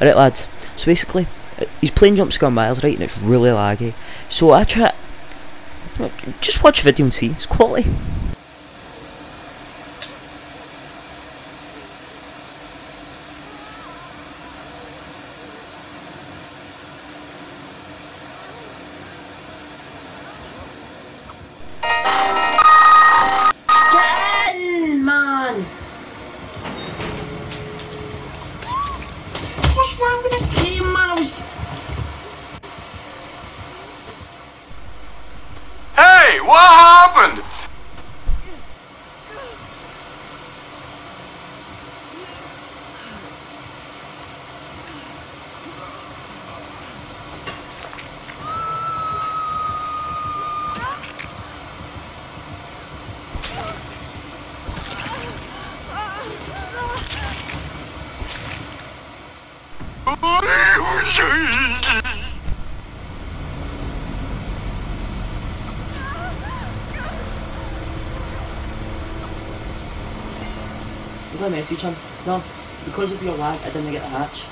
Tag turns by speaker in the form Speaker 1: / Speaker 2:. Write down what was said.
Speaker 1: Alright lads, so basically, he's playing jump scare miles, right, and it's really laggy. So I try, just watch the video and see, it's quality.
Speaker 2: In, man! What's wrong with this game, man? I was...
Speaker 3: Hey, what happened?
Speaker 1: You got a message him? No, because of your lag, I didn't get the hatch.